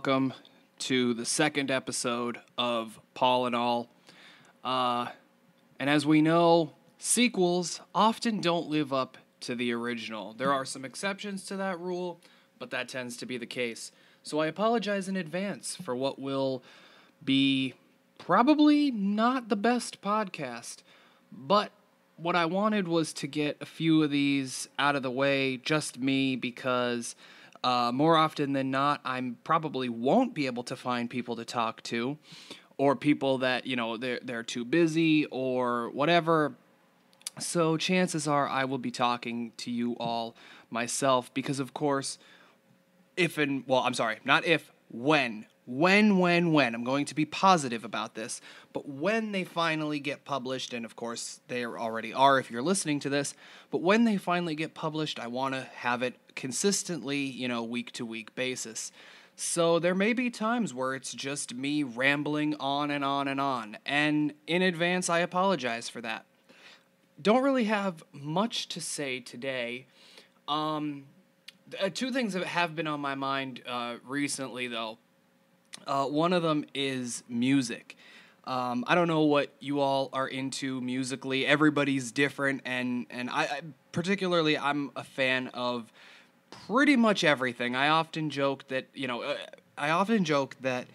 welcome to the second episode of Paul-N-All. Uh, and as we know, sequels often don't live up to the original. There are some exceptions to that rule, but that tends to be the case. So I apologize in advance for what will be probably not the best podcast. But what I wanted was to get a few of these out of the way, just me, because uh, more often than not, I probably won't be able to find people to talk to, or people that you know they're they're too busy or whatever. So chances are I will be talking to you all myself because of course, if and well, I'm sorry, not if, when when, when, when. I'm going to be positive about this. But when they finally get published, and of course they already are if you're listening to this, but when they finally get published, I want to have it consistently, you know, week to week basis. So there may be times where it's just me rambling on and on and on. And in advance, I apologize for that. Don't really have much to say today. Um, uh, two things that have been on my mind uh, recently, though. Uh, one of them is music. Um, I don't know what you all are into musically. Everybody's different, and and I, I particularly I'm a fan of pretty much everything. I often joke that you know uh, I often joke that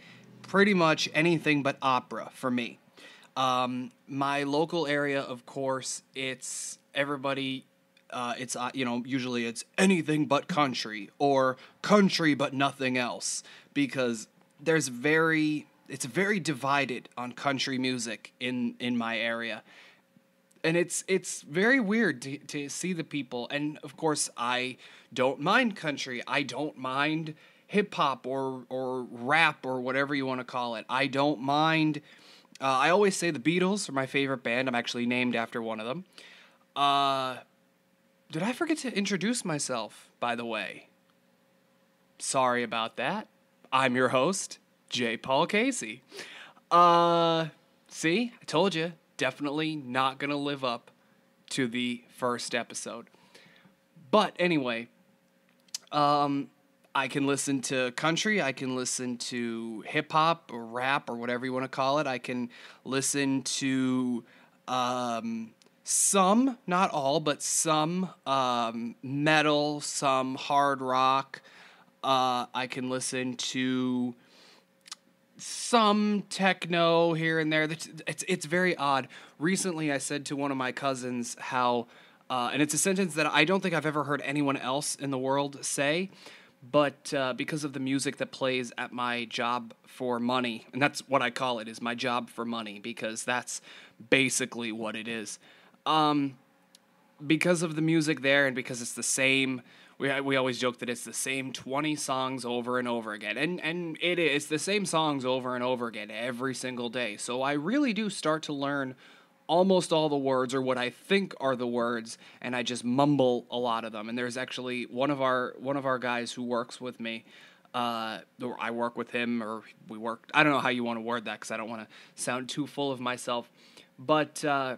pretty much anything but opera for me. Um, my local area, of course, it's everybody. Uh, it's uh, you know usually it's anything but country or country but nothing else because there's very it's very divided on country music in in my area. And it's it's very weird to, to see the people. And of course i don't mind country. I don't mind hip hop or or rap or whatever you want to call it. I don't mind uh, i always say the beatles are my favorite band. I'm actually named after one of them. Uh, did i forget to introduce myself by the way? Sorry about that I'm your host, J. Paul Casey. Uh, see, I told you, definitely not gonna live up to the first episode. But anyway, um, I can listen to country, I can listen to hip hop or rap or whatever you want to call it. I can listen to um, some, not all, but some um, metal, some hard rock. Uh, I can listen to some techno here and there. It's, it's, very odd. Recently, I said to one of my cousins how, uh, and it's a sentence that I don't think I've ever heard anyone else in the world say, but uh, because of the music that plays at my job for money, and that's what I call it, is my job for money, because that's basically what it is. Um, because of the music there, and because it's the same we we always joke that it's the same 20 songs over and over again and and it is the same songs over and over again every single day so i really do start to learn almost all the words or what i think are the words and i just mumble a lot of them and there's actually one of our one of our guys who works with me uh, I work with him, or we work. I don't know how you want to word that because I don't want to sound too full of myself. But uh,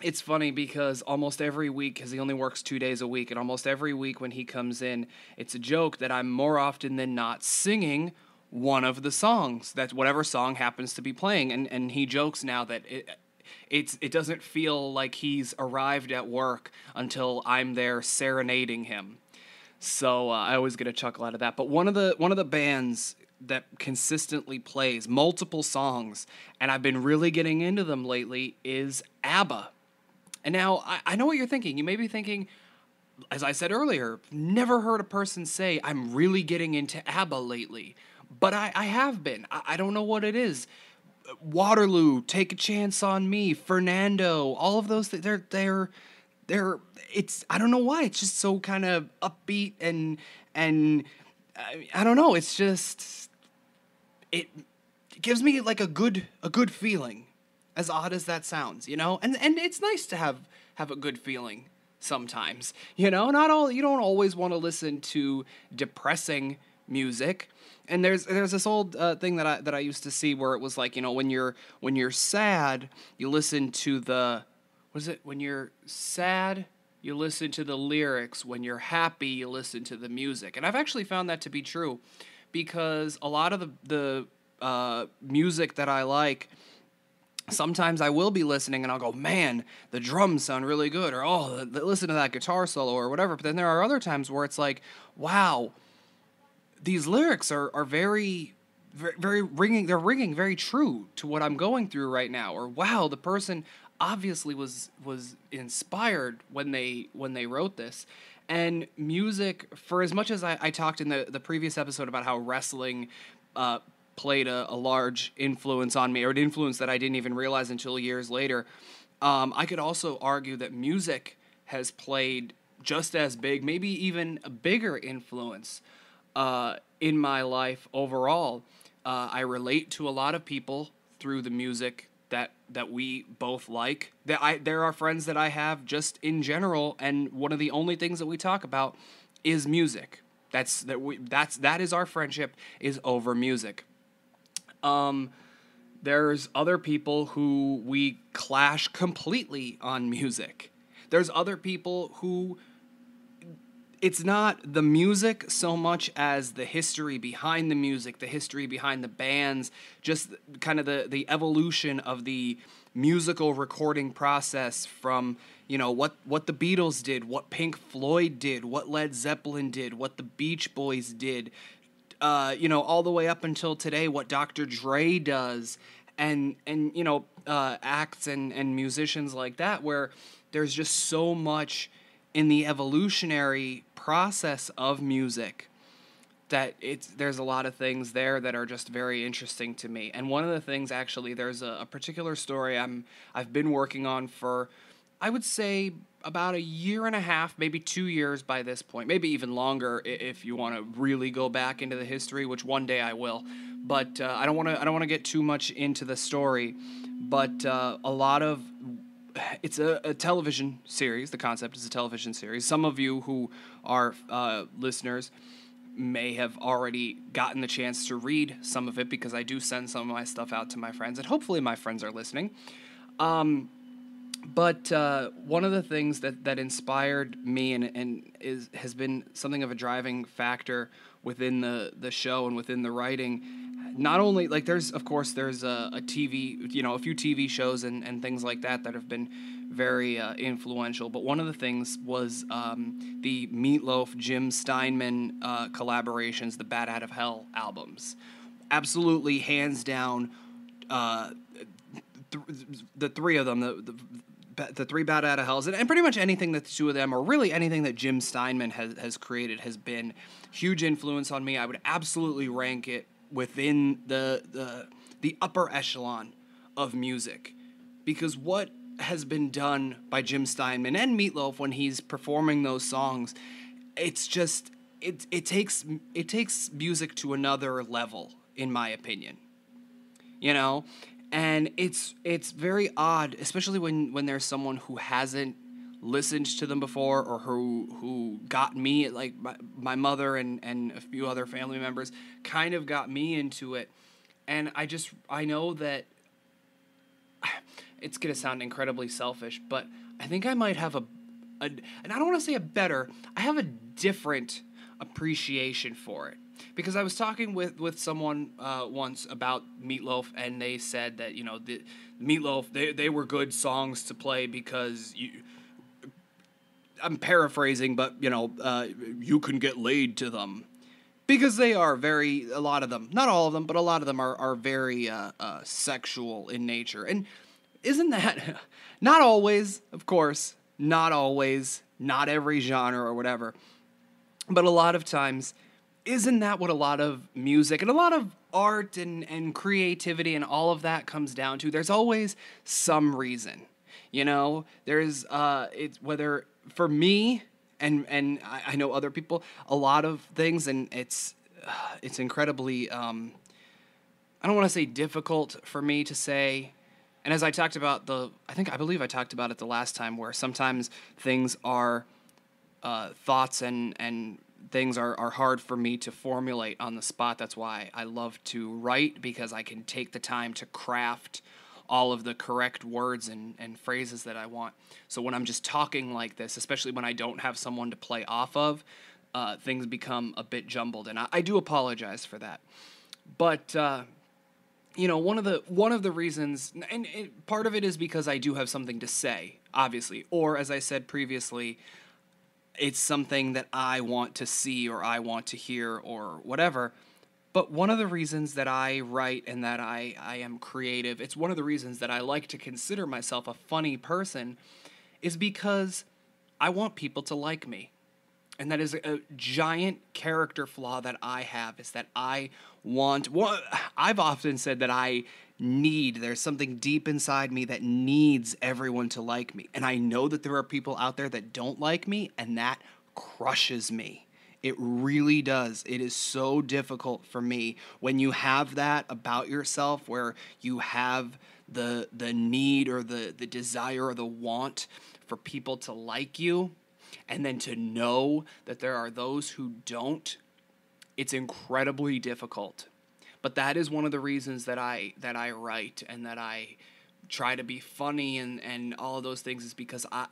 it's funny because almost every week, because he only works two days a week, and almost every week when he comes in, it's a joke that I'm more often than not singing one of the songs. that whatever song happens to be playing, and and he jokes now that it. It's it doesn't feel like he's arrived at work until I'm there serenading him. So uh, I always get a chuckle out of that. But one of the one of the bands that consistently plays multiple songs, and I've been really getting into them lately, is ABBA. And now I, I know what you're thinking. You may be thinking, as I said earlier, never heard a person say, I'm really getting into ABBA lately. But I, I have been. I, I don't know what it is. Waterloo, Take a Chance on Me, Fernando, all of those, they're, they're, they're, it's, I don't know why. It's just so kind of upbeat and, and, I, I don't know. It's just, it, it gives me like a good, a good feeling as odd as that sounds, you know? And and it's nice to have have a good feeling sometimes. You know, not all you don't always want to listen to depressing music. And there's there's this old uh, thing that I that I used to see where it was like, you know, when you're when you're sad, you listen to the what is it? When you're sad, you listen to the lyrics. When you're happy, you listen to the music. And I've actually found that to be true because a lot of the the uh, music that I like sometimes I will be listening and I'll go, man, the drums sound really good, or oh, listen to that guitar solo, or whatever. But then there are other times where it's like, wow, these lyrics are are very, very, very ringing. They're ringing very true to what I'm going through right now. Or wow, the person obviously was was inspired when they when they wrote this. And music, for as much as I, I talked in the, the previous episode about how wrestling uh, played a, a, large influence on me, or an influence that I didn't even realize until years later. Um, I could also argue that music has played just as big, maybe even a bigger influence uh, in my life overall. Uh, I relate to a lot of people through the music that that we both like. That I there are friends that I have just in general, and one of the only things that we talk about is music. That's that we that's that is our friendship is over music. Um, there's other people who we clash completely on music. There's other people who it's not the music so much as the history behind the music, the history behind the bands, just kind of the, the evolution of the musical recording process from, you know, what, what the Beatles did, what Pink Floyd did, what Led Zeppelin did, what the Beach Boys did, uh, you know, all the way up until today, what Dr. Dre does, and and you know, uh, acts and and musicians like that, where there's just so much in the evolutionary process of music that it's there's a lot of things there that are just very interesting to me. And one of the things actually there's a, a particular story I'm I've been working on for I would say about a year and a half, maybe two years by this point, maybe even longer if you want to really go back into the history, which one day I will. But uh, I don't want to. I don't want to get too much into the story. But uh, a lot of it's a, a, television series. The concept is a television series. Some of you who are uh, listeners may have already gotten the chance to read some of it because I do send some of my stuff out to my friends, and hopefully my friends are listening. Um, but uh, one of the things that, that inspired me and, and is has been something of a driving factor within the, the show and within the writing. Not only like there's of course there's a, a tv you know a few tv shows and, and things like that that have been very uh, influential. But one of the things was um, the meatloaf jim steinman uh, collaborations the bat out of hell albums. Absolutely hands down uh, th- the three of them the, the the three bat out of hells and, and pretty much anything that the two of them or really anything that jim steinman has, has created has been huge influence on me. I would absolutely rank it within the the the upper echelon of music because what has been done by jim steinman and meatloaf when he's performing those songs it's just it, it takes it takes music to another level in my opinion. You know and it's it's very odd, especially when when there's someone who hasn't listened to them before or who who got me like my, my mother and and a few other family members kind of got me into it. And i just i know that it's going to sound incredibly selfish but i think i might have a, a and i don't want to say a better i have a different appreciation for it because I was talking with with someone uh, once about Meatloaf, and they said that you know the Meatloaf they they were good songs to play because you. I'm paraphrasing, but you know, uh, you can get laid to them because they are very a lot of them, not all of them, but a lot of them are are very uh, uh sexual in nature, and isn't that not always, of course, not always, not every genre or whatever, but a lot of times isn't that what a lot of music and a lot of art and, and creativity and all of that comes down to? There's always some reason. You know, there's uh it's whether for me and and I, I know other people, a lot of things and it's uh, it's incredibly um I don't want to say difficult for me to say and as I talked about the I think I believe I talked about it the last time where sometimes things are uh, thoughts and and things are, are hard for me to formulate on the spot. That's why I love to write because I can take the time to craft all of the correct words and, and phrases that I want. So when I'm just talking like this, especially when I don't have someone to play off of, uh, things become a bit jumbled, and I, I do apologize for that. But uh, you know, one of the one of the reasons, and it, part of it is because I do have something to say, obviously, or as I said previously, it's something that I want to see or I want to hear or whatever. But one of the reasons that I write and that I, I am creative, it's one of the reasons that I like to consider myself a funny person, is because I want people to like me. And that is a giant character flaw that I have is that I want well, I've often said that I need there's something deep inside me that needs everyone to like me. And I know that there are people out there that don't like me and that crushes me. It really does. It is so difficult for me when you have that about yourself where you have the the need or the the desire or the want for people to like you and then to know that there are those who don't it's incredibly difficult but that is one of the reasons that I that I write and that I try to be funny and and all those things is because I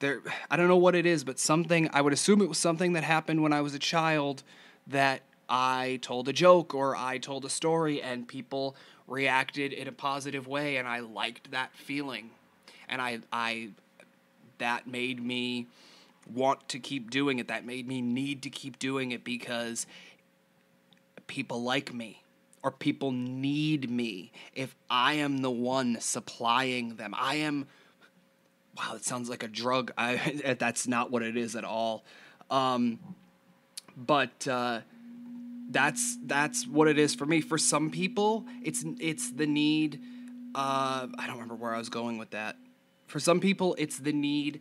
there I don't know what it is, but something I would assume it was something that happened when I was a child that I told a joke or I told a story and people reacted in a positive way and I liked that feeling. And I I that made me want to keep doing it. That made me need to keep doing it because people like me or people need me if I am the one supplying them. I am wow, it sounds like a drug. I that's not what it is at all. Um, but uh, that's that's what it is for me. For some people, it's it's the need. Uh, I don't remember where I was going with that. For some people, it's the need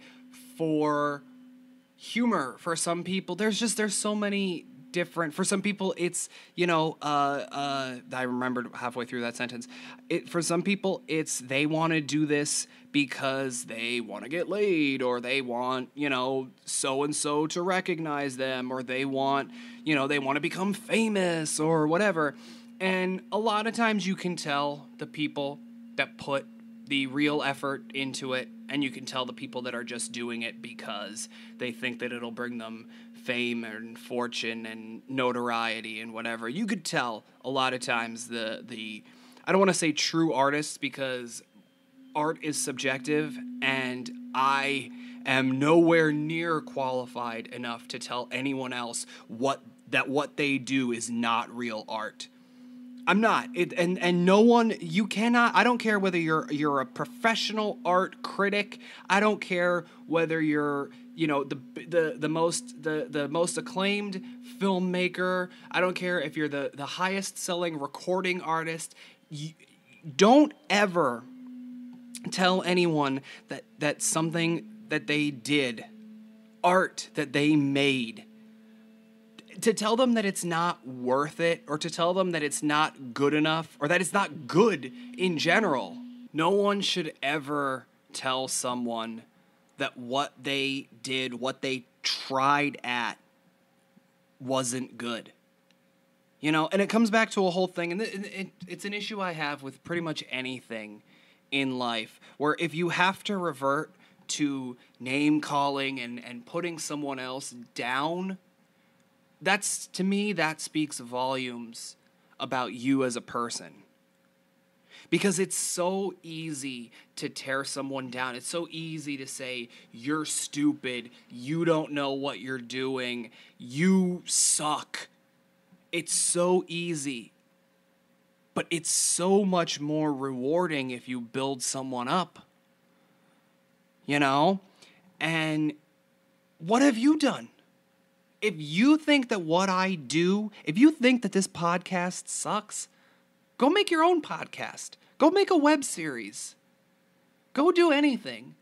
for humor. For some people, there's just there's so many different. For some people, it's you know, uh, uh, I remembered halfway through that sentence. It for some people, it's they want to do this because they want to get laid, or they want you know so and so to recognize them, or they want you know they want to become famous or whatever. And a lot of times, you can tell the people that put the real effort into it and you can tell the people that are just doing it because they think that it'll bring them fame and fortune and notoriety and whatever. You could tell a lot of times the the I don't want to say true artists because art is subjective and I am nowhere near qualified enough to tell anyone else what that what they do is not real art. I'm not. It, and and no one you cannot I don't care whether you're you're a professional art critic. I don't care whether you're you know the the the most the the most acclaimed filmmaker. I don't care if you're the the highest selling recording artist. You, don't ever tell anyone that that something that they did, art that they made, to tell them that it's not worth it or to tell them that it's not good enough or that it's not good in general. No one should ever tell someone that what they did, what they tried at, wasn't good. You know, and it comes back to a whole thing, and it, it, it's an issue I have with pretty much anything in life, where if you have to revert to name calling and, and putting someone else down, that's to me, that speaks volumes about you as a person because it's so easy to tear someone down. It's so easy to say, you're stupid, you don't know what you're doing, you suck. It's so easy. But it's so much more rewarding if you build someone up. You know? And what have you done? If you think that what I do, if you think that this podcast sucks, Go make your own podcast. Go make a web series. Go do anything.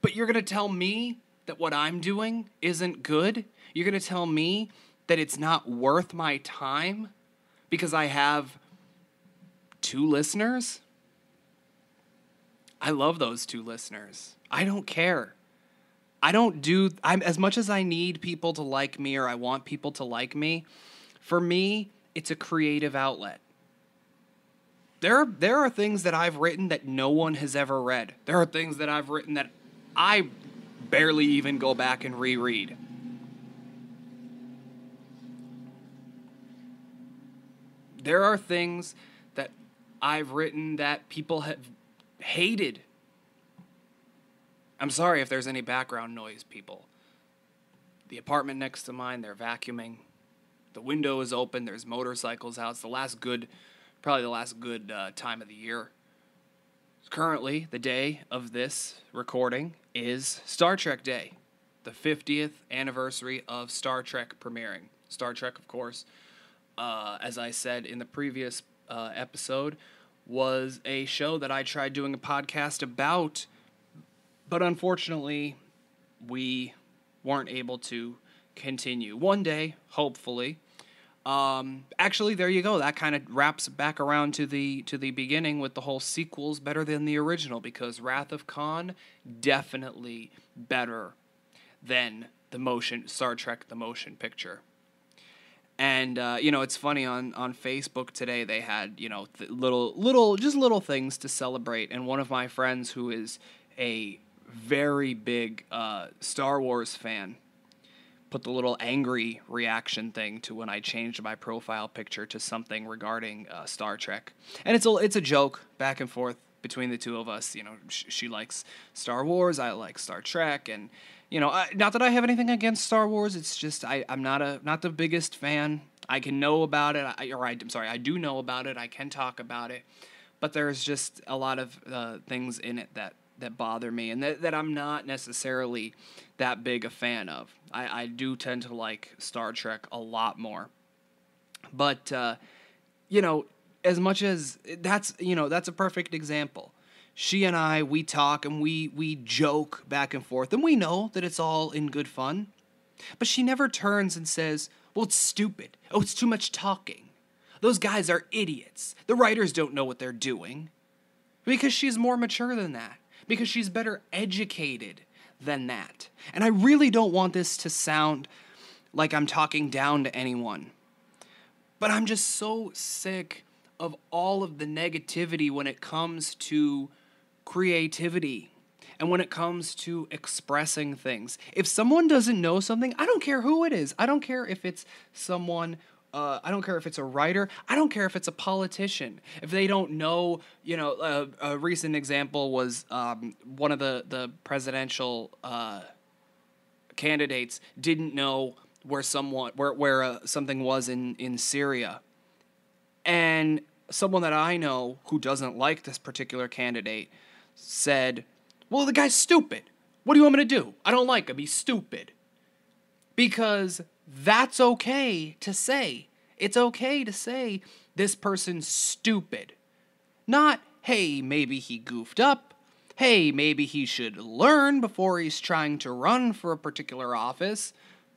But you're going to tell me that what I'm doing isn't good? You're going to tell me that it's not worth my time because I have two listeners? I love those two listeners. I don't care. I don't do I'm as much as I need people to like me or I want people to like me. For me, it's a creative outlet. There there are things that I've written that no one has ever read. There are things that I've written that I barely even go back and reread. There are things that I've written that people have hated I'm sorry if there's any background noise, people. The apartment next to mine, they're vacuuming. The window is open. There's motorcycles out. It's the last good, probably the last good uh, time of the year. Currently, the day of this recording is Star Trek Day, the 50th anniversary of Star Trek premiering. Star Trek, of course, uh, as I said in the previous uh, episode, was a show that I tried doing a podcast about, but unfortunately, we weren't able to continue. One day, hopefully. Um, actually, there you go. That kind of wraps back around to the to the beginning with the whole sequels better than the original because Wrath of Khan definitely better than the motion Star Trek the motion picture. And uh, you know, it's funny on on Facebook today they had you know th- little little just little things to celebrate. And one of my friends who is a very big uh, Star Wars fan put the little angry reaction thing to when I changed my profile picture to something regarding uh, Star Trek. And it's a it's a joke back and forth between the two of us. You know, sh- she likes Star Wars, I like Star Trek, and you know, I, not that I have anything against Star Wars. It's just I, I'm not a not the biggest fan. I can know about it, I, or I, am sorry, I do know about it. I can talk about it, but there's just a lot of uh, things in it that that bother me, and that, that I'm not necessarily that big a fan of. I, I do tend to like Star Trek a lot more, but uh, you know, as much as that's you know that's a perfect example she and I we talk and we we joke back and forth and we know that it's all in good fun. But she never turns and says, "Well, it's stupid. Oh, it's too much talking. Those guys are idiots. The writers don't know what they're doing." Because she's more mature than that. Because she's better educated than that. And I really don't want this to sound like I'm talking down to anyone. But I'm just so sick of all of the negativity when it comes to creativity and when it comes to expressing things. If someone doesn't know something, I don't care who it is. I don't care if it's someone. Uh, I don't care if it's a writer. I don't care if it's a politician. If they don't know, you know, uh, a recent example was um, one of the the presidential uh, candidates didn't know where someone where where uh, something was in in Syria, and someone that I know who doesn't like this particular candidate said, Well, the guy's stupid. What do you want me to do? I don't like him. He's stupid. Because that's okay to say. It's okay to say this person's stupid. Not, hey, maybe he goofed up. Hey, maybe he should learn before he's trying to run for a particular office.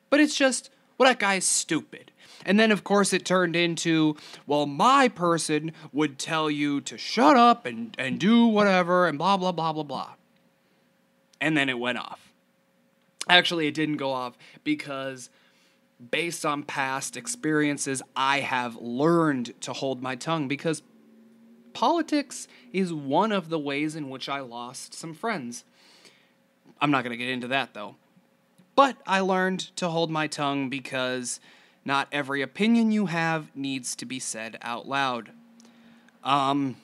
But it's just, well, that guy's stupid. And then, of course, it turned into, well, my person would tell you to shut up and, and do whatever and blah, blah, blah, blah, blah. And then it went off. Actually, it didn't go off because, based on past experiences, I have learned to hold my tongue because politics is one of the ways in which I lost some friends. I'm not going to get into that though. But I learned to hold my tongue because not every opinion you have needs to be said out loud. Um,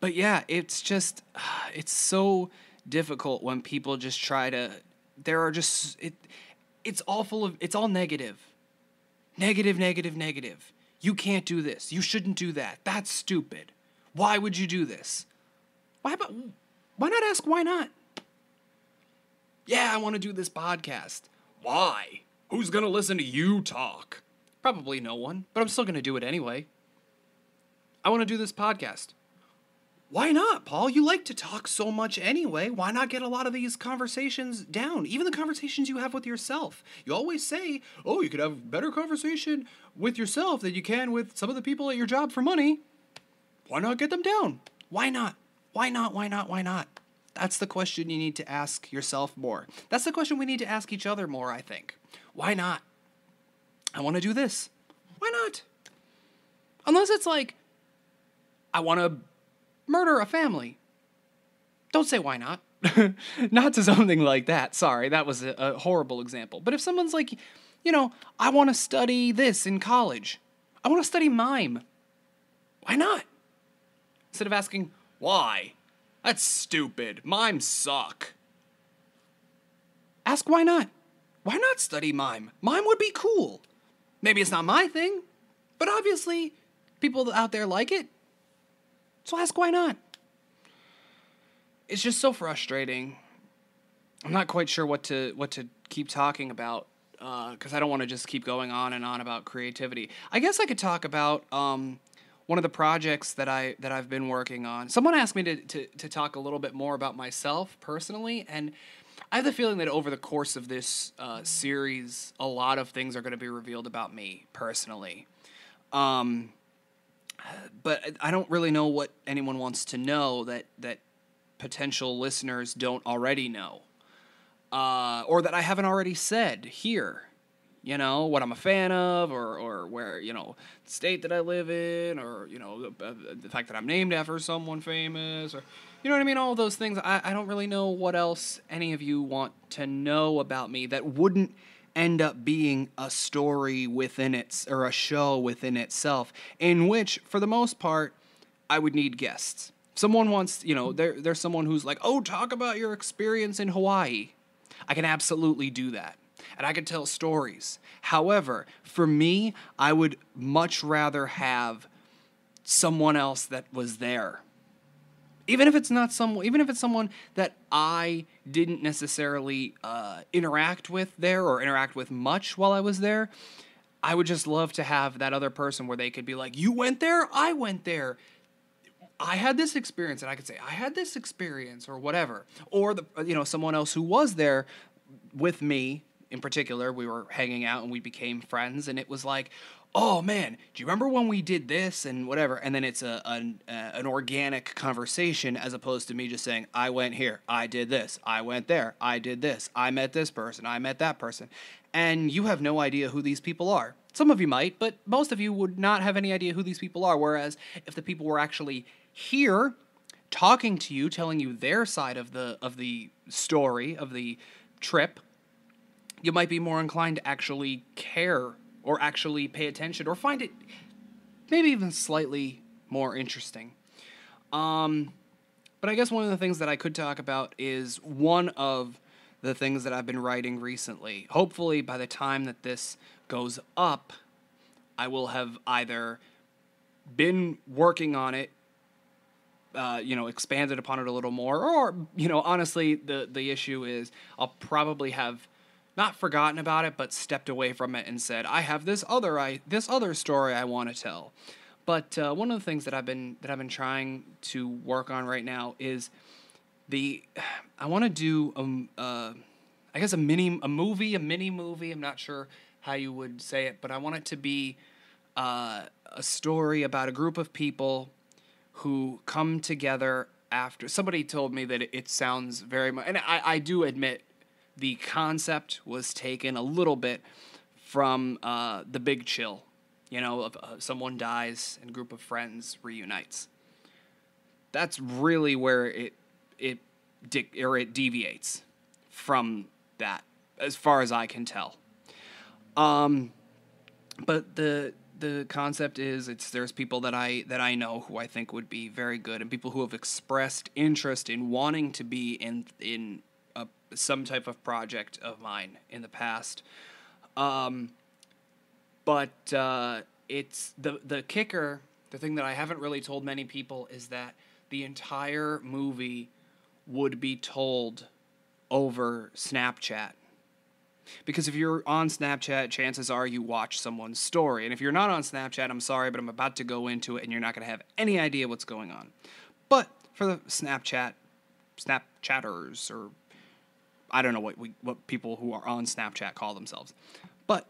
but yeah, it's just, it's so difficult when people just try to, there are just, it, it's all full of, it's all negative. Negative, negative, negative. You can't do this. You shouldn't do that. That's stupid. Why would you do this? Why, but why not ask why not? Yeah, I want to do this podcast. Why? Who's gonna listen to you talk? Probably no one, but I'm still gonna do it anyway. I wanna do this podcast. Why not, Paul? You like to talk so much anyway. Why not get a lot of these conversations down? Even the conversations you have with yourself. You always say, oh, you could have better conversation with yourself than you can with some of the people at your job for money. Why not get them down? Why not? Why not? Why not? Why not? That's the question you need to ask yourself more. That's the question we need to ask each other more, I think. Why not? I want to do this. Why not? Unless it's like, I want to murder a family. Don't say why not. not to something like that. Sorry, that was a, a horrible example. But if someone's like, you know, I want to study this in college. I want to study mime. Why not? Instead of asking, why? That's stupid. Mimes suck. Ask why not. Why not study mime? Mime would be cool. Maybe it's not my thing, but obviously people out there like it. So ask why not. It's just so frustrating. I'm not quite sure what to what to keep talking about because uh, I don't want to just keep going on and on about creativity. I guess I could talk about um, one of the projects that I that I've been working on. Someone asked me to, to to talk a little bit more about myself personally, and I have the feeling that over the course of this uh, series, a lot of things are going to be revealed about me personally. Um, but I don't really know what anyone wants to know that that potential listeners don't already know, uh, or that I haven't already said here. You know what I'm a fan of, or or where you know the state that I live in, or you know the, uh, the fact that I'm named after someone famous, or you know what I mean? All those things. I, I don't really know what else any of you want to know about me that wouldn't end up being a story within its or a show within itself, in which, for the most part, I would need guests. Someone wants, you know, there, there's someone who's like, oh, talk about your experience in Hawaii. I can absolutely do that. And I can tell stories. However, for me, I would much rather have someone else that was there even if it's not someone even if it's someone that i didn't necessarily uh, interact with there or interact with much while i was there i would just love to have that other person where they could be like you went there? I went there. I had this experience. And i could say i had this experience or whatever. Or the you know someone else who was there with me in particular we were hanging out and we became friends and it was like oh man, do you remember when we did this and whatever? And then it's a an, an organic conversation as opposed to me just saying, I went here, I did this, I went there, I did this, I met this person, I met that person. And you have no idea who these people are. Some of you might, but most of you would not have any idea who these people are. Whereas if the people were actually here talking to you, telling you their side of the of the story of the trip, you might be more inclined to actually care or actually pay attention or find it maybe even slightly more interesting. Um, but I guess one of the things that I could talk about is one of the things that I've been writing recently. Hopefully, by the time that this goes up, I will have either been working on it, uh, you know, expanded upon it a little more, or you know, honestly, the the issue is I'll probably have not forgotten about it, but stepped away from it and said, "I have this other I this other story I want to tell." But uh, one of the things that I've been that I've been trying to work on right now is the I want to do um uh, I guess a mini a movie a mini movie. I'm not sure how you would say it, but I want it to be uh, a story about a group of people who come together after somebody told me that it, it sounds very much and I, I do admit the concept was taken a little bit from uh, the Big Chill. You know, of, uh, someone dies and group of friends reunites. That's really where it it or it deviates from that, as far as I can tell. Um, but the the concept is it's there's people that I that I know who I think would be very good and people who have expressed interest in wanting to be in in some type of project of mine in the past. Um, but uh, it's the the kicker. The thing that I haven't really told many people is that the entire movie would be told over Snapchat. Because if you're on Snapchat, chances are you watch someone's story. And if you're not on Snapchat, I'm sorry, but I'm about to go into it and you're not going to have any idea what's going on. But for the Snapchat, Snapchatters, or I don't know what we, what people who are on Snapchat call themselves, but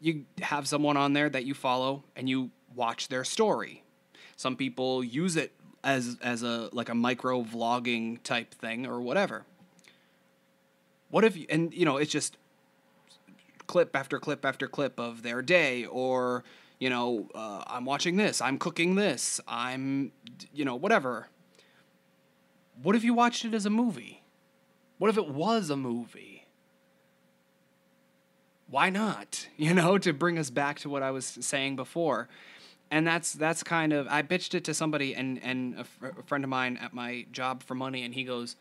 you have someone on there that you follow and you watch their story. Some people use it as as a like a micro vlogging type thing or whatever. What if you, and you know it's just clip after clip after clip of their day or you know uh, I'm watching this, I'm cooking this, I'm you know whatever. What if you watched it as a movie? What if it was a movie? why not? You know, to bring us back to what I was saying before. And that's that's kind of I bitched it to somebody and and a, fr- a friend of mine at my job for money and he goes,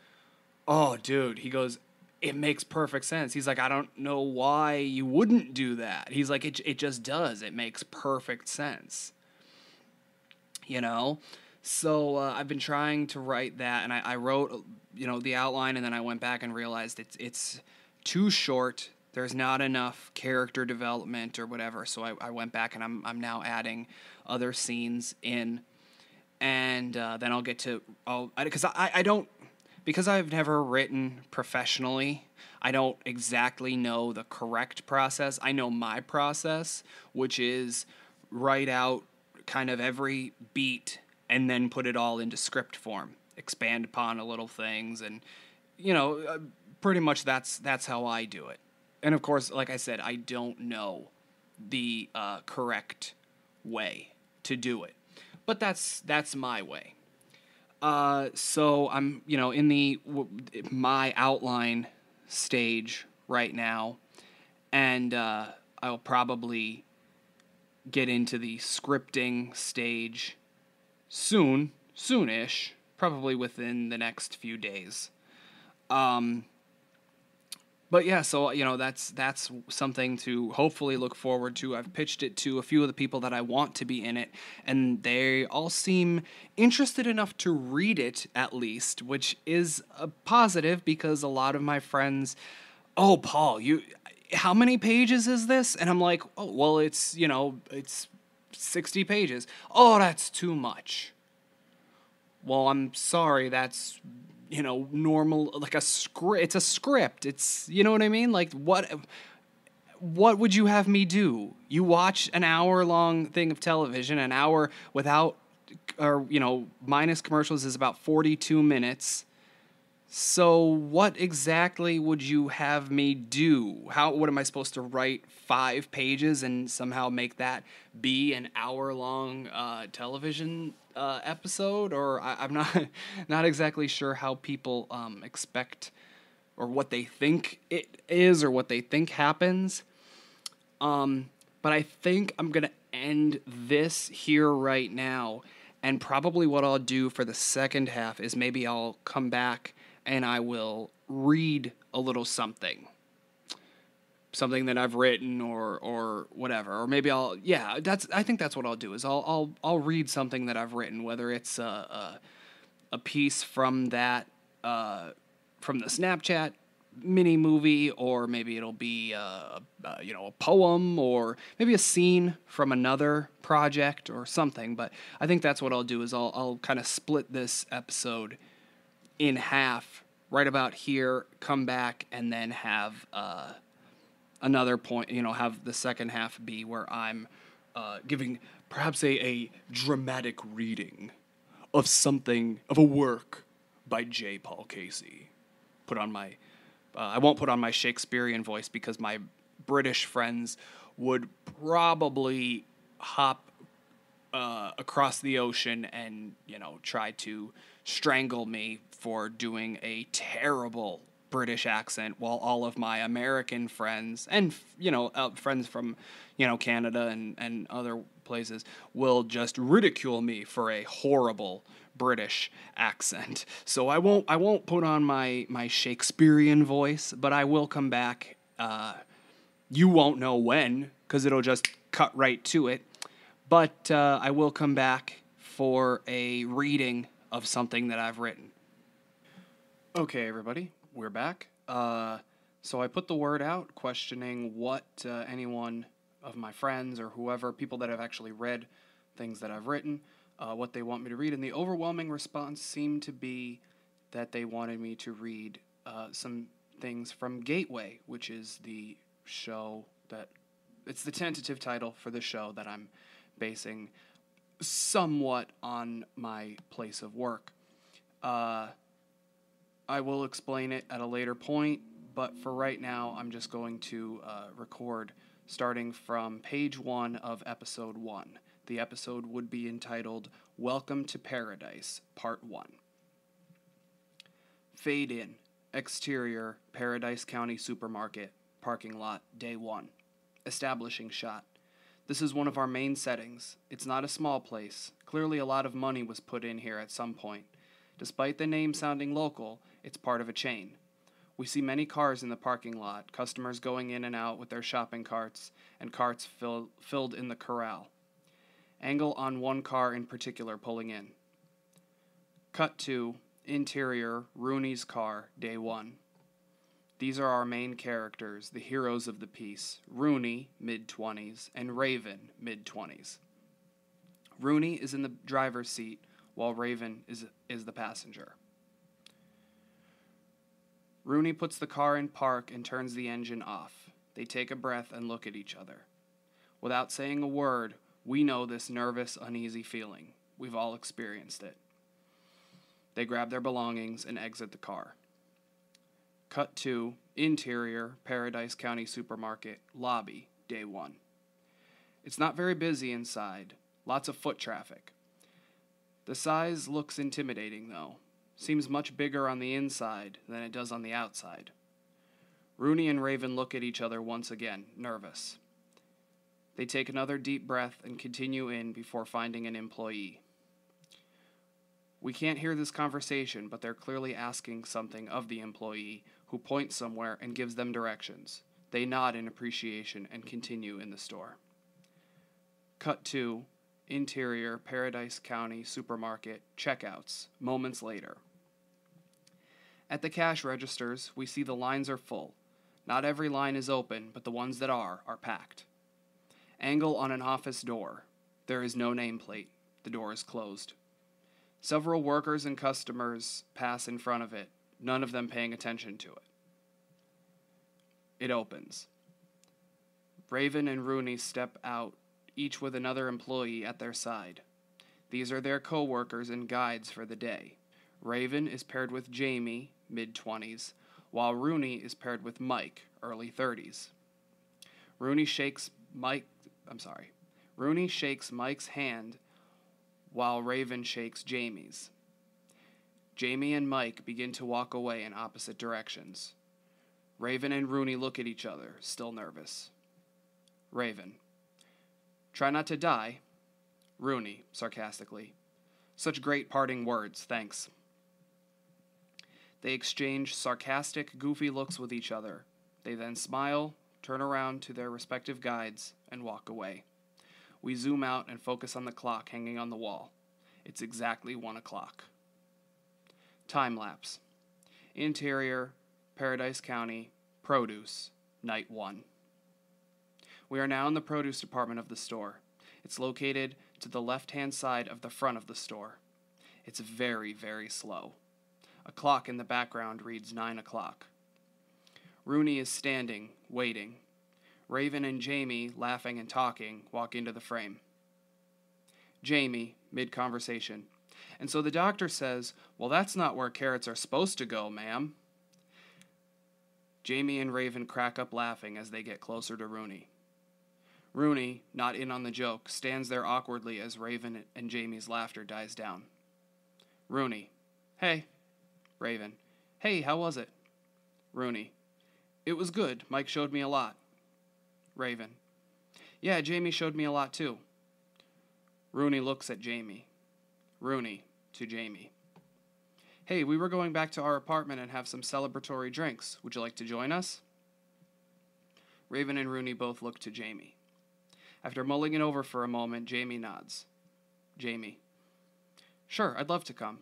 "Oh, dude." He goes, "It makes perfect sense." He's like, "I don't know why you wouldn't do that." He's like, "It it just does. It makes perfect sense." You know? So uh, I've been trying to write that, and I, I wrote, you know, the outline, and then I went back and realized it's it's too short. There's not enough character development or whatever. So I, I went back and I'm I'm now adding other scenes in, and uh, then I'll get to I'll because I, I I don't because I've never written professionally. I don't exactly know the correct process. I know my process, which is write out kind of every beat and then put it all into script form, expand upon a little things, and you know, uh, pretty much that's that's how I do it. And of course, like I said, I don't know the uh, correct way to do it, but that's that's my way. Uh, so I'm you know in the my outline stage right now, and uh, I'll probably get into the scripting stage soon, soonish, probably within the next few days. Um, but yeah, so you know that's that's something to hopefully look forward to. I've pitched it to a few of the people that I want to be in it, and they all seem interested enough to read it at least, which is a positive because a lot of my friends, oh Paul, you, how many pages is this? And I'm like, oh well, it's you know it's sixty pages. Oh, that's too much. Well, I'm sorry, that's you know normal like a script it's a script. It's you know what i mean? Like what what would you have me do? You watch an hour long thing of television an hour without or you know minus commercials is about 42 minutes. So what exactly would you have me do? How what am i supposed to write five pages and somehow make that be an hour long uh, television uh, episode, or I, am not not exactly sure how people um, expect or what they think it is or what they think happens. Um, but I think I'm gonna end this here right now, and probably what I'll do for the second half is maybe I'll come back and I will read a little something something that I've written or or whatever, or maybe I'll yeah that's I think that's what I'll do is I'll I'll I'll read something that I've written, whether it's a a, a piece from that uh, from the Snapchat mini movie, or maybe it'll be a, a, you know a poem, or maybe a scene from another project or something. But I think that's what I'll do is I'll I'll kind of split this episode in half right about here, come back, and then have. Uh, another point, you know, have the second half be where I'm uh, giving perhaps a, a dramatic reading of something, of a work by J. Paul Casey. Put on my, uh, I won't put on my Shakespearean voice because my British friends would probably hop uh, across the ocean and, you know, try to strangle me for doing a terrible British accent, while all of my American friends and you know uh, friends from you know Canada and and other places will just ridicule me for a horrible British accent. So I won't I won't put on my my Shakespearean voice, but I will come back. Uh, you won't know when because it'll just cut right to it. But uh, I will come back for a reading of something that I've written. Okay, everybody, we're back. Uh, so I put the word out questioning what uh, anyone of my friends or whoever, people that have actually read things that I've written, uh, what they want me to read. And the overwhelming response seemed to be that they wanted me to read uh, some things from Gateway, which is the show that it's the tentative title for the show that I'm basing somewhat on my place of work. Uh, I will explain it at a later point, but for right now, I'm just going to uh, record starting from page one of episode one. The episode would be entitled Welcome to Paradise, Part 1. Fade in. Exterior, Paradise County Supermarket, parking lot, day one. Establishing shot. This is one of our main settings. It's not a small place. Clearly, a lot of money was put in here at some point. Despite the name sounding local, it's part of a chain. We see many cars in the parking lot, customers going in and out with their shopping carts, and carts fill, filled in the corral. Angle on one car in particular pulling in. Cut to interior Rooney's car, day one. These are our main characters, the heroes of the piece Rooney, mid 20s, and Raven, mid 20s. Rooney is in the driver's seat, while Raven is, is the passenger. Rooney puts the car in park and turns the engine off. They take a breath and look at each other. Without saying a word, we know this nervous, uneasy feeling. We've all experienced it. They grab their belongings and exit the car. Cut to interior Paradise County Supermarket lobby, day one. It's not very busy inside, lots of foot traffic. The size looks intimidating, though. Seems much bigger on the inside than it does on the outside. Rooney and Raven look at each other once again, nervous. They take another deep breath and continue in before finding an employee. We can't hear this conversation, but they're clearly asking something of the employee, who points somewhere and gives them directions. They nod in appreciation and continue in the store. Cut to interior Paradise County supermarket checkouts moments later. At the cash registers, we see the lines are full. Not every line is open, but the ones that are are packed. Angle on an office door. There is no nameplate. The door is closed. Several workers and customers pass in front of it, none of them paying attention to it. It opens. Raven and Rooney step out, each with another employee at their side. These are their co workers and guides for the day. Raven is paired with Jamie, mid 20s, while Rooney is paired with Mike, early 30s. Rooney shakes Mike, I'm sorry. Rooney shakes Mike's hand while Raven shakes Jamie's. Jamie and Mike begin to walk away in opposite directions. Raven and Rooney look at each other, still nervous. Raven. Try not to die. Rooney, sarcastically. Such great parting words, thanks. They exchange sarcastic, goofy looks with each other. They then smile, turn around to their respective guides, and walk away. We zoom out and focus on the clock hanging on the wall. It's exactly one o'clock. Time lapse. Interior, Paradise County, Produce, Night 1. We are now in the produce department of the store. It's located to the left hand side of the front of the store. It's very, very slow. A clock in the background reads 9 o'clock. Rooney is standing, waiting. Raven and Jamie, laughing and talking, walk into the frame. Jamie, mid conversation. And so the doctor says, Well, that's not where carrots are supposed to go, ma'am. Jamie and Raven crack up laughing as they get closer to Rooney. Rooney, not in on the joke, stands there awkwardly as Raven and Jamie's laughter dies down. Rooney, hey. Raven, hey, how was it? Rooney, it was good. Mike showed me a lot. Raven, yeah, Jamie showed me a lot too. Rooney looks at Jamie. Rooney to Jamie. Hey, we were going back to our apartment and have some celebratory drinks. Would you like to join us? Raven and Rooney both look to Jamie. After mulling it over for a moment, Jamie nods. Jamie. Sure, I'd love to come.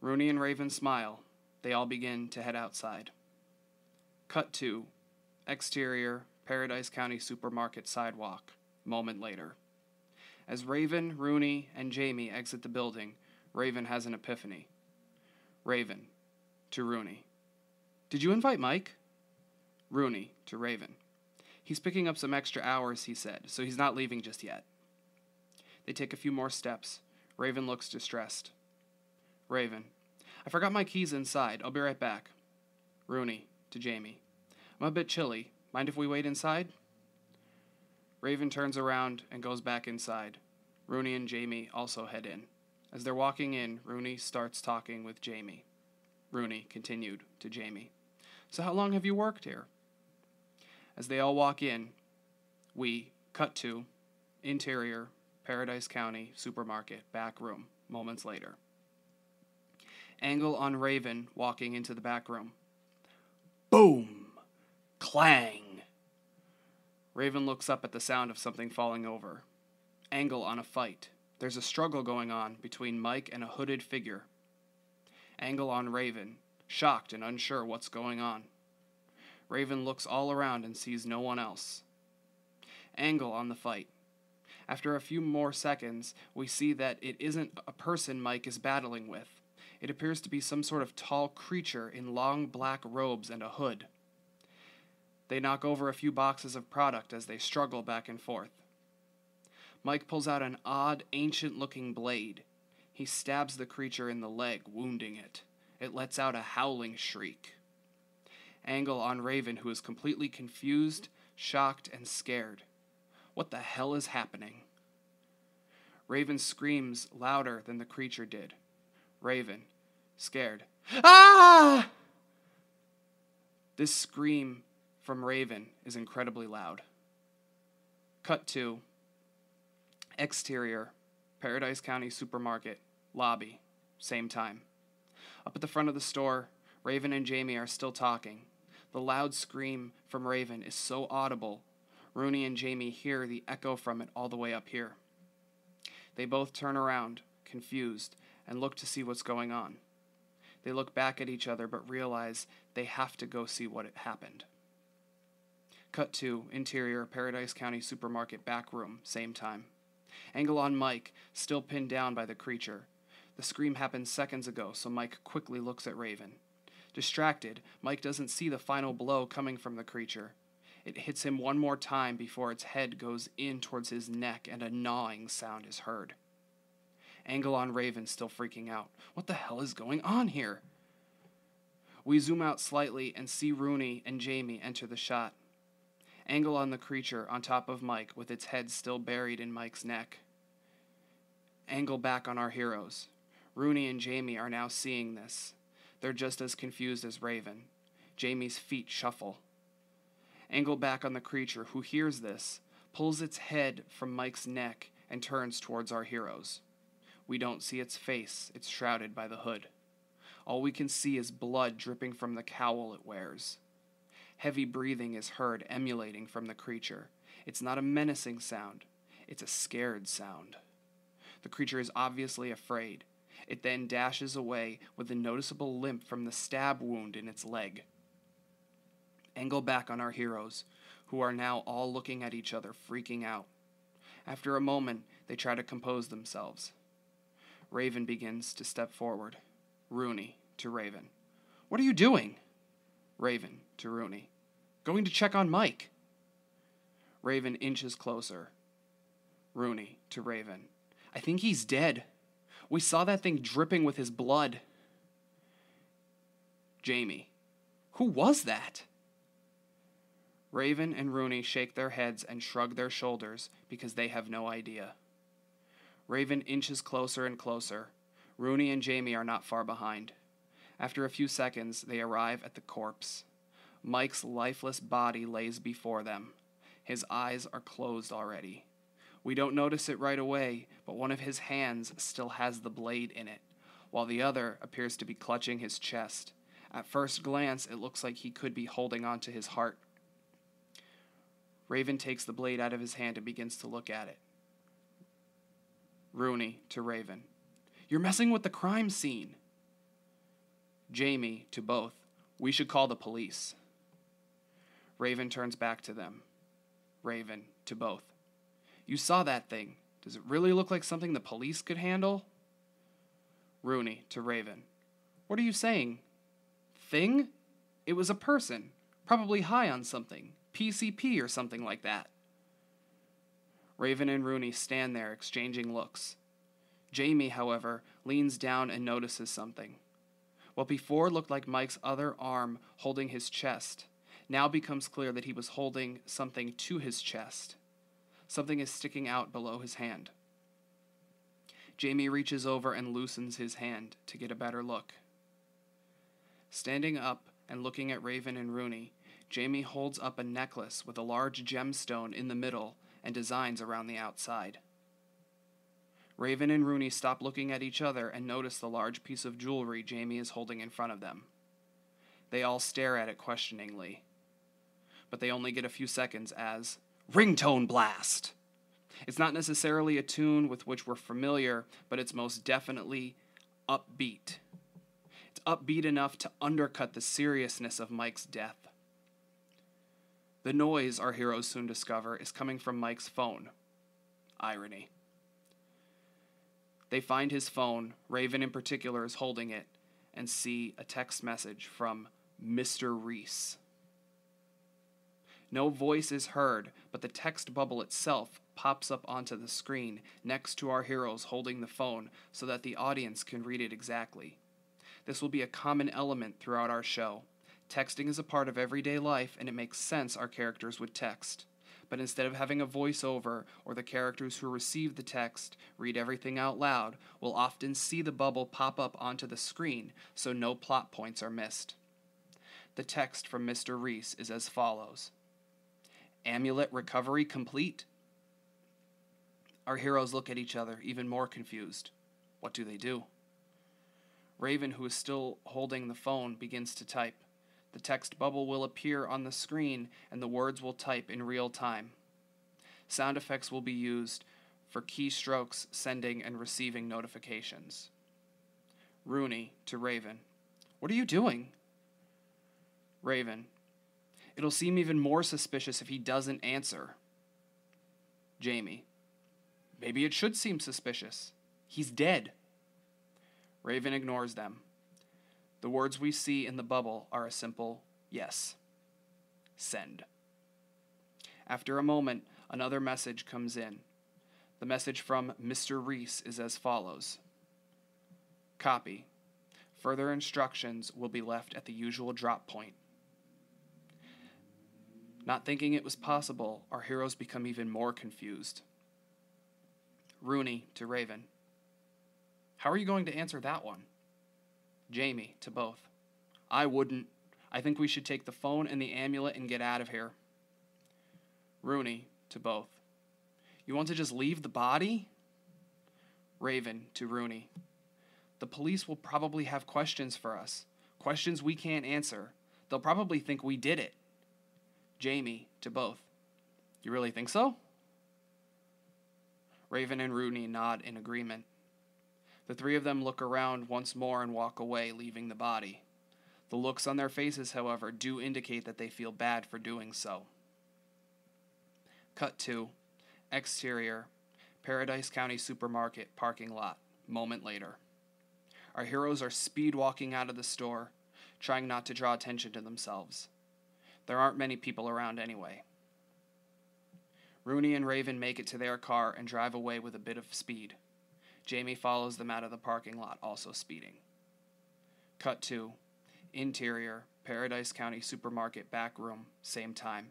Rooney and Raven smile. They all begin to head outside. Cut to exterior Paradise County supermarket sidewalk, moment later. As Raven, Rooney, and Jamie exit the building, Raven has an epiphany. Raven to Rooney. Did you invite Mike? Rooney to Raven. He's picking up some extra hours, he said, so he's not leaving just yet. They take a few more steps. Raven looks distressed. Raven. I forgot my keys inside. I'll be right back. Rooney to Jamie. I'm a bit chilly. Mind if we wait inside? Raven turns around and goes back inside. Rooney and Jamie also head in. As they're walking in, Rooney starts talking with Jamie. Rooney continued to Jamie. So, how long have you worked here? As they all walk in, we cut to interior Paradise County supermarket back room moments later. Angle on Raven walking into the back room. Boom! Clang! Raven looks up at the sound of something falling over. Angle on a fight. There's a struggle going on between Mike and a hooded figure. Angle on Raven, shocked and unsure what's going on. Raven looks all around and sees no one else. Angle on the fight. After a few more seconds, we see that it isn't a person Mike is battling with. It appears to be some sort of tall creature in long black robes and a hood. They knock over a few boxes of product as they struggle back and forth. Mike pulls out an odd, ancient looking blade. He stabs the creature in the leg, wounding it. It lets out a howling shriek. Angle on Raven, who is completely confused, shocked, and scared. What the hell is happening? Raven screams louder than the creature did. Raven, scared. Ah! This scream from Raven is incredibly loud. Cut to exterior, Paradise County Supermarket, lobby, same time. Up at the front of the store, Raven and Jamie are still talking. The loud scream from Raven is so audible Rooney and Jamie hear the echo from it all the way up here. They both turn around, confused, and look to see what's going on. They look back at each other but realize they have to go see what happened. Cut to interior Paradise County supermarket back room, same time. Angle on Mike, still pinned down by the creature. The scream happened seconds ago, so Mike quickly looks at Raven. Distracted, Mike doesn't see the final blow coming from the creature. It hits him one more time before its head goes in towards his neck and a gnawing sound is heard. Angle on Raven still freaking out. What the hell is going on here? We zoom out slightly and see Rooney and Jamie enter the shot. Angle on the creature on top of Mike with its head still buried in Mike's neck. Angle back on our heroes. Rooney and Jamie are now seeing this. They're just as confused as Raven. Jamie's feet shuffle. Angle back on the creature, who hears this, pulls its head from Mike's neck, and turns towards our heroes. We don't see its face, it's shrouded by the hood. All we can see is blood dripping from the cowl it wears. Heavy breathing is heard emulating from the creature. It's not a menacing sound, it's a scared sound. The creature is obviously afraid. It then dashes away with a noticeable limp from the stab wound in its leg angle back on our heroes, who are now all looking at each other, freaking out. After a moment, they try to compose themselves. Raven begins to step forward. Rooney to Raven. What are you doing? Raven to Rooney. Going to check on Mike. Raven inches closer. Rooney to Raven. I think he's dead. We saw that thing dripping with his blood. Jamie. Who was that? Raven and Rooney shake their heads and shrug their shoulders because they have no idea. Raven inches closer and closer. Rooney and Jamie are not far behind. After a few seconds, they arrive at the corpse. Mike's lifeless body lays before them. His eyes are closed already. We don't notice it right away, but one of his hands still has the blade in it, while the other appears to be clutching his chest. At first glance, it looks like he could be holding on to his heart. Raven takes the blade out of his hand and begins to look at it. Rooney to Raven. You're messing with the crime scene. Jamie to both. We should call the police. Raven turns back to them. Raven to both. You saw that thing. Does it really look like something the police could handle? Rooney to Raven. What are you saying? Thing? It was a person, probably high on something. PCP or something like that. Raven and Rooney stand there exchanging looks. Jamie, however, leans down and notices something. What before looked like Mike's other arm holding his chest now becomes clear that he was holding something to his chest. Something is sticking out below his hand. Jamie reaches over and loosens his hand to get a better look. Standing up and looking at Raven and Rooney, Jamie holds up a necklace with a large gemstone in the middle and designs around the outside. Raven and Rooney stop looking at each other and notice the large piece of jewelry Jamie is holding in front of them. They all stare at it questioningly, but they only get a few seconds as Ringtone Blast! It's not necessarily a tune with which we're familiar, but it's most definitely upbeat. It's upbeat enough to undercut the seriousness of Mike's death. The noise, our heroes soon discover, is coming from Mike's phone. Irony. They find his phone, Raven in particular is holding it, and see a text message from Mr. Reese. No voice is heard, but the text bubble itself pops up onto the screen next to our heroes holding the phone so that the audience can read it exactly. This will be a common element throughout our show. Texting is a part of everyday life, and it makes sense our characters would text. But instead of having a voiceover or the characters who receive the text read everything out loud, we'll often see the bubble pop up onto the screen so no plot points are missed. The text from Mr. Reese is as follows Amulet recovery complete? Our heroes look at each other, even more confused. What do they do? Raven, who is still holding the phone, begins to type. The text bubble will appear on the screen and the words will type in real time. Sound effects will be used for keystrokes, sending, and receiving notifications. Rooney to Raven. What are you doing? Raven. It'll seem even more suspicious if he doesn't answer. Jamie. Maybe it should seem suspicious. He's dead. Raven ignores them. The words we see in the bubble are a simple yes. Send. After a moment, another message comes in. The message from Mr. Reese is as follows Copy. Further instructions will be left at the usual drop point. Not thinking it was possible, our heroes become even more confused. Rooney to Raven. How are you going to answer that one? Jamie to both. I wouldn't. I think we should take the phone and the amulet and get out of here. Rooney to both. You want to just leave the body? Raven to Rooney. The police will probably have questions for us, questions we can't answer. They'll probably think we did it. Jamie to both. You really think so? Raven and Rooney nod in agreement. The three of them look around once more and walk away, leaving the body. The looks on their faces, however, do indicate that they feel bad for doing so. Cut 2 Exterior Paradise County Supermarket parking lot, moment later. Our heroes are speed walking out of the store, trying not to draw attention to themselves. There aren't many people around anyway. Rooney and Raven make it to their car and drive away with a bit of speed. Jamie follows them out of the parking lot, also speeding. Cut to interior, Paradise County supermarket back room, same time.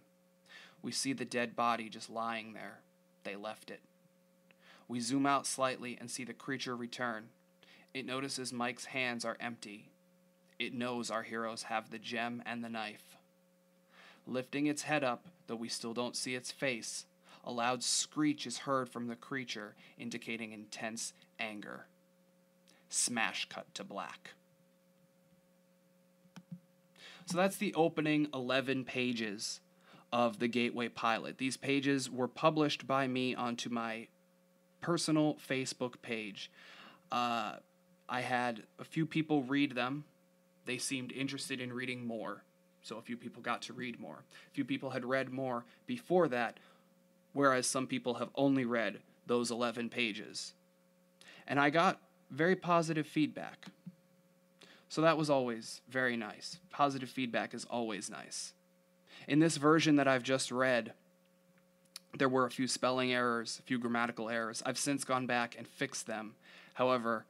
We see the dead body just lying there. They left it. We zoom out slightly and see the creature return. It notices Mike's hands are empty. It knows our heroes have the gem and the knife. Lifting its head up, though we still don't see its face, a loud screech is heard from the creature, indicating intense anger. Smash cut to black. So that's the opening 11 pages of the Gateway Pilot. These pages were published by me onto my personal Facebook page. Uh, I had a few people read them. They seemed interested in reading more. So a few people got to read more. A few people had read more before that whereas some people have only read those 11 pages. And I got very positive feedback. So that was always very nice. Positive feedback is always nice. In this version that I've just read, there were a few spelling errors, a few grammatical errors. I've since gone back and fixed them. However,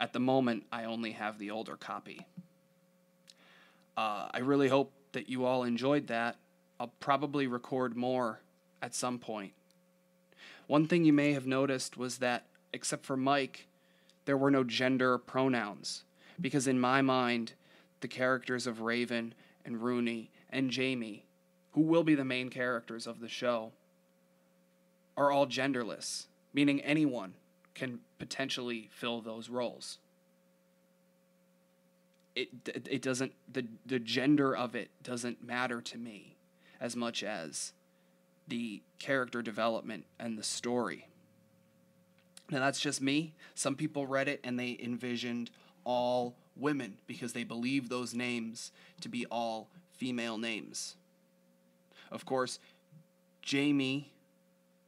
at the moment, I only have the older copy. Uh, I really hope that you all enjoyed that. I'll probably record more at some point. One thing you may have noticed was that, except for Mike, there were no gender pronouns, because in my mind, the characters of Raven and Rooney and Jamie, who will be the main characters of the show, are all genderless, meaning anyone can potentially fill those roles. It, it, it doesn't, the, the gender of it doesn't matter to me as much as the character development and the story. Now, that's just me. Some people read it and they envisioned all women because they believe those names to be all female names. Of course, Jamie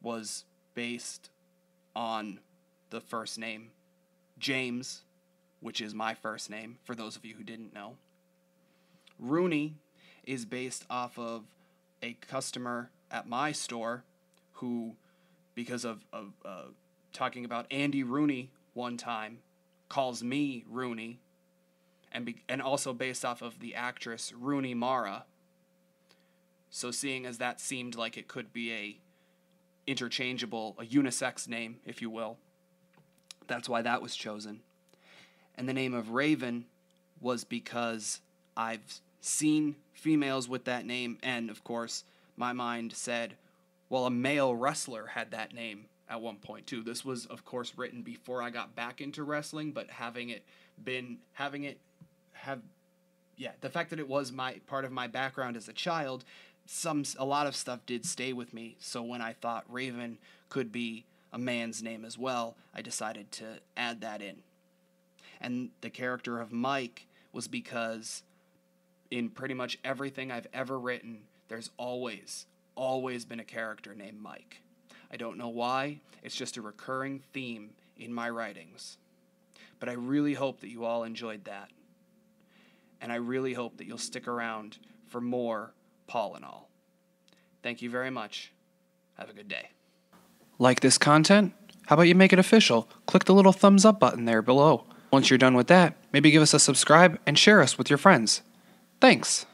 was based on the first name James, which is my first name, for those of you who didn't know. Rooney is based off of a customer at my store who, because of, of uh, talking about Andy Rooney one time, calls me Rooney, and be, and also based off of the actress Rooney Mara. So seeing as that seemed like it could be a interchangeable, a unisex name, if you will, that's why that was chosen. And the name of Raven was because I've seen females with that name, and of course, my mind said, well, a male wrestler had that name at one point too. This was, of course, written before I got back into wrestling, but having it been having it have yeah, the fact that it was my part of my background as a child, some a lot of stuff did stay with me. So when I thought Raven could be a man's name as well, I decided to add that in. And the character of Mike was because in pretty much everything I've ever written, there's always always been a character named Mike. I don't know why, it's just a recurring theme in my writings. But I really hope that you all enjoyed that. And I really hope that you'll stick around for more Paul-N-All. Thank you very much. Have a good day. Like this content? How about you make it official? Click the little thumbs up button there below. Once you're done with that, maybe give us a subscribe and share us with your friends. Thanks.